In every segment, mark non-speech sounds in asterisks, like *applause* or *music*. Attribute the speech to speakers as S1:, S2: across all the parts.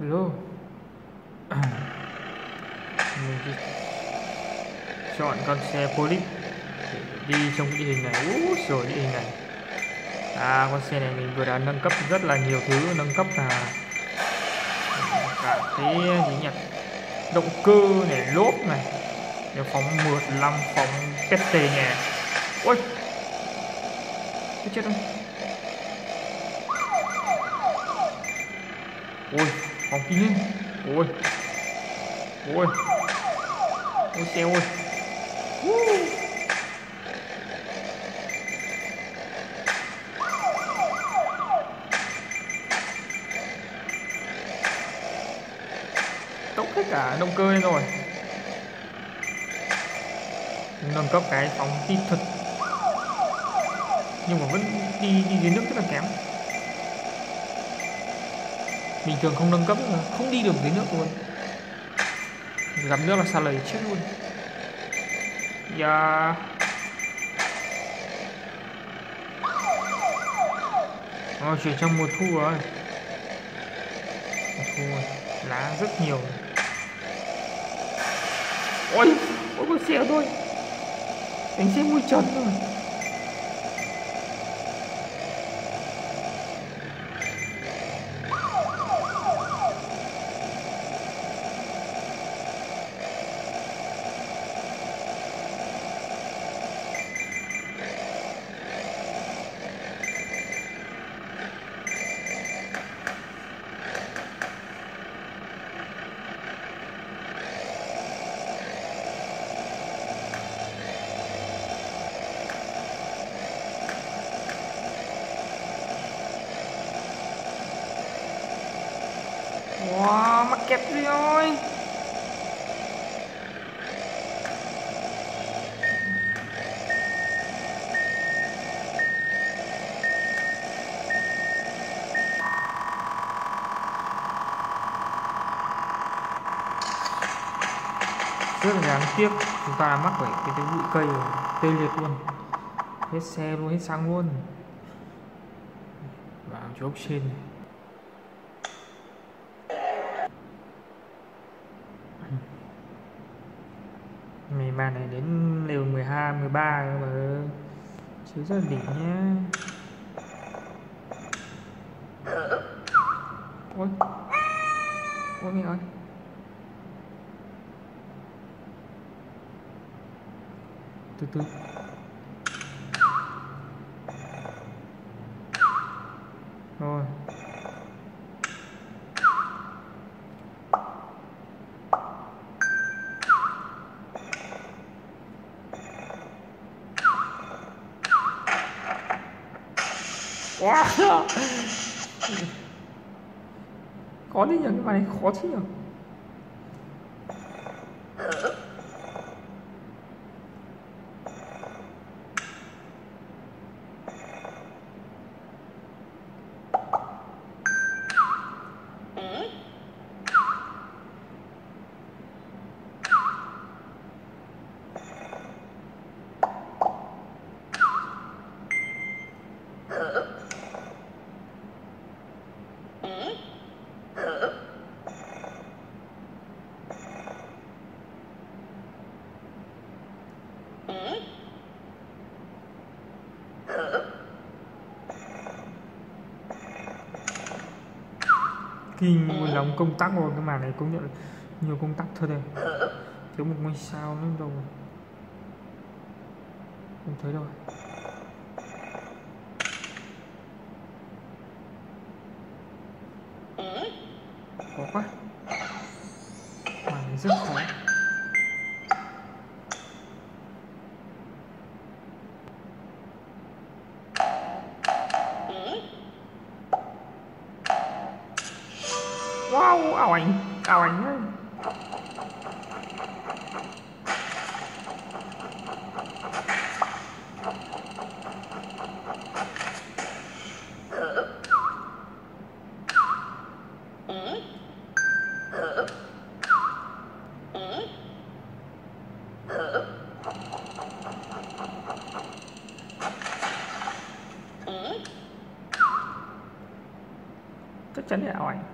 S1: Hello? *clears throat* Mình đi chọn con xe Police đi trong cái địa hình này. Úi rồi địa hình này. À con xe này mình vừa đã nâng cấp rất là nhiều thứ. Nâng cấp là cả cái gì nhỉ? Động cơ này, lốp này. Phóng mượt, lăm phóng kết tề nhẹ Ôi! Cái chết không Ôi! Phóng kinh lên Ôi. Ôi. Ôi xe ơi Tốc hết cả động cơ lên rồi. Nâng cấp cái phóng kỹ thuật. Nhưng mà vẫn đi đi dưới nước rất là kém bình thường không nâng cấp không đi được dưới nước luôn. Gặp nước là xa lầy chết luôn. Dạ. Ờ, chuyển trong mùa thu rồi. Mùa thu rồi. Lá rất nhiều. Ôi ôi con xe thôi. Đánh sẽ mua trần rồi Wow, mắc kẹt rồi rất là đáng tiếc chúng ta mắc phải cái, cái bụi cây rồi tê liệt luôn. Hết xe luôn hết xăng luôn. Vào chỗ ốc trên. này 5 level 12, 13 mà chứ rất đỉnh nhá. Ôi. Ôi mẹ ơi. Từ từ. Khó thế nhỉ cái bài này khó thế nhỉ một lòng công tác rồi cái màn này công nhận nhiều công tác thật đây. Thiếu một ngôi sao nữa đâu. Không thấy đâu chân chắn ảnh.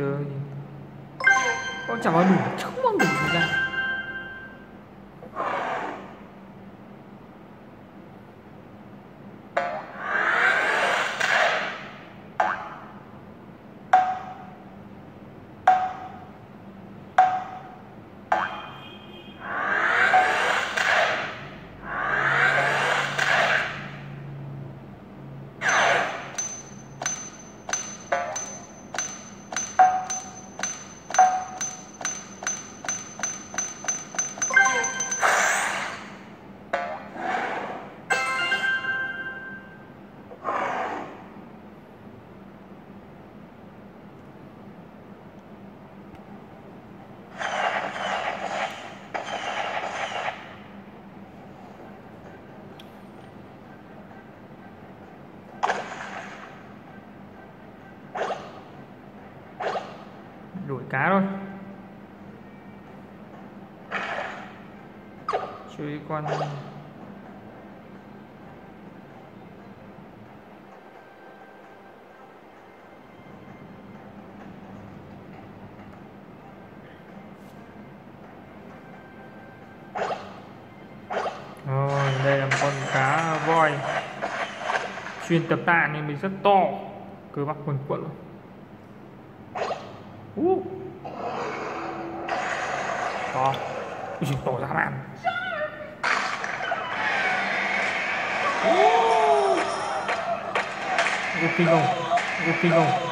S1: Tính giờ thì con cá thôi chơi con. Rồi, đây là một con cá voi. Chuyên tập tạ nên mình rất to. Cơ bắp quần quận. luôn to ui tổ ra bạn. Vô kinh không vô kinh không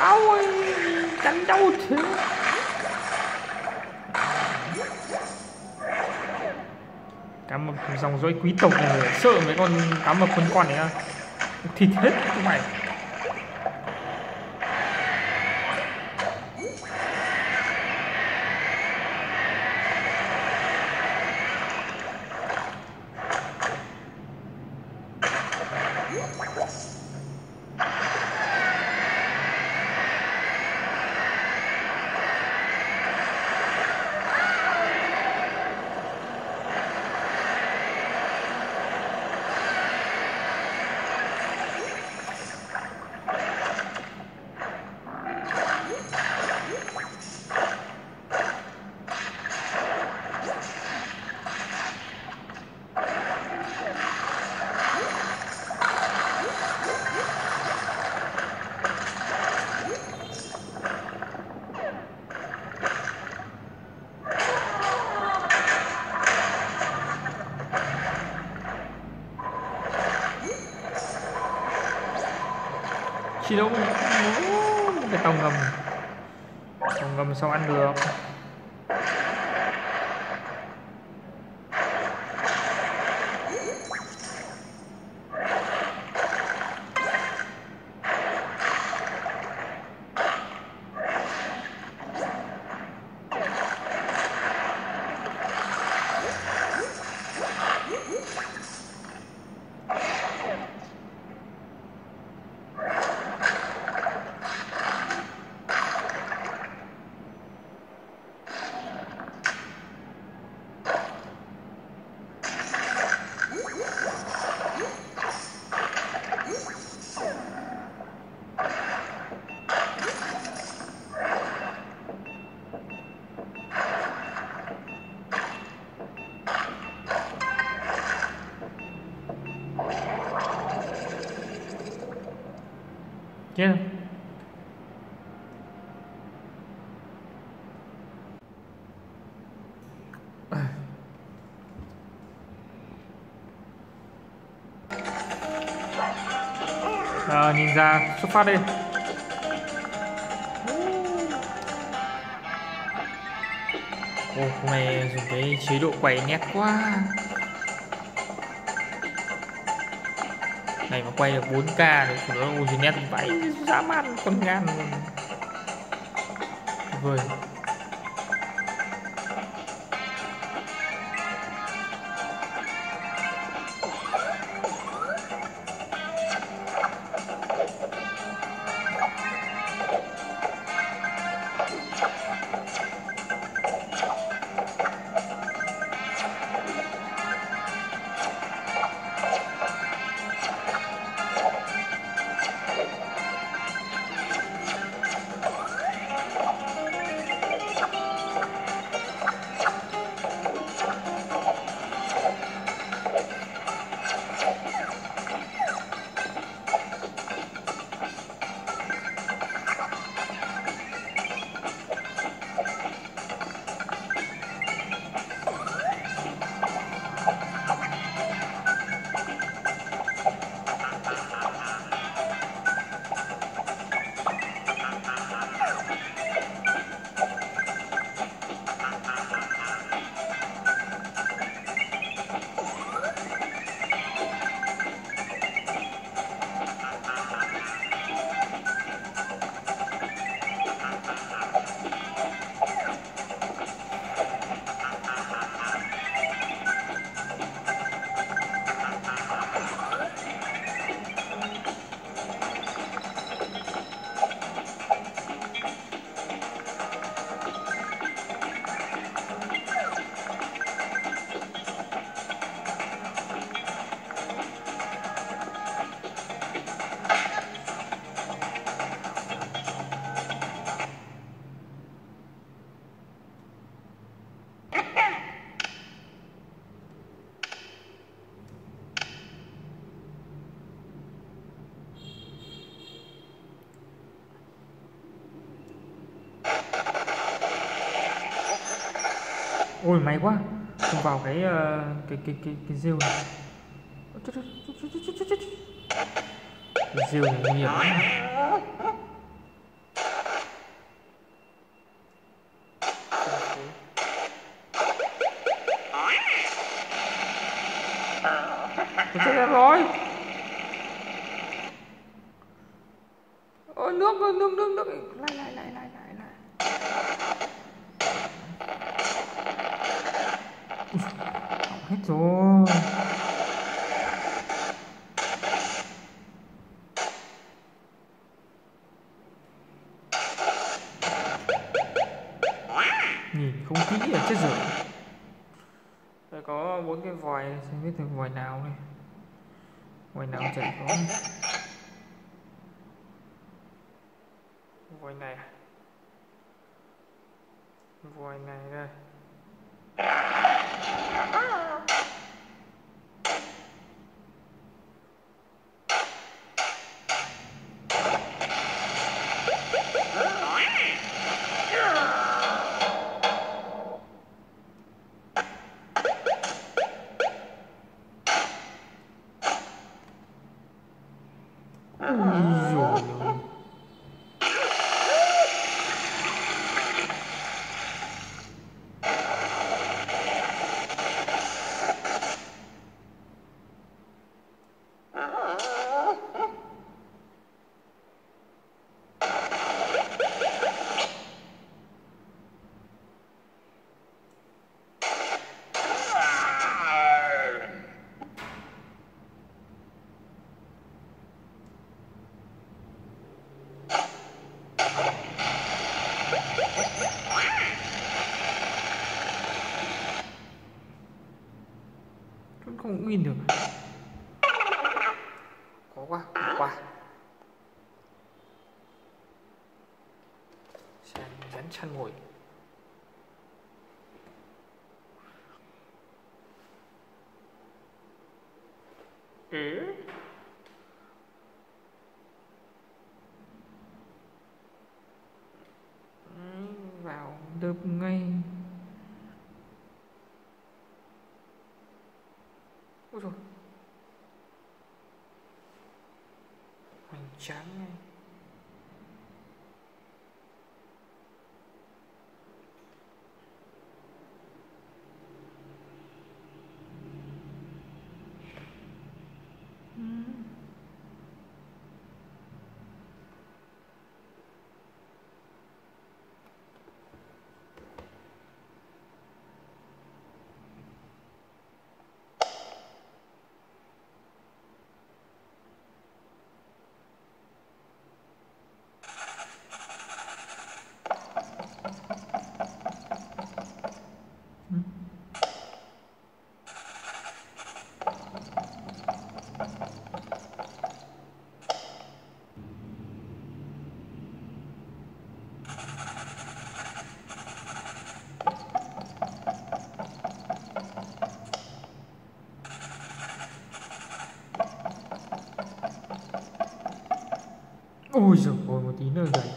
S1: ôi đánh đâu thế cá mập dòng dõi quý tộc này, sợ mấy con cá mập con con này à thịt hết các mày chi đâu cái tàu ngầm. Tàu ngầm sao ăn được Chết không? Mình ra. Xuất phát đi. Ồ, hôm nay dùng cái chế độ quay nét quá. Này mà quay được 4k thì của nó ôi nét vãi dã man con gan luôn. Vời. Ôi, may quá. Không vào cái ờ, cái cái cái cái rêu này. Cái rêu này nguy hiểm lắm Tôi chết rồi. Ôi, nước nước nước nước nước. Lại lại lại lại lại lại. Hết rồi. Nhìn, không kỹ là chết rồi. Đây có bốn cái vòi xem biết được vòi nào đây. Vòi nào chảy có vòi này à? vòi này đây Ui dồi ôi. vẫn không win được khó quá khó quá xem rắn chăn ngồi ừ Ừ, vào đớp ngay. Ôi rồi Hoành tráng. Ngay Ôi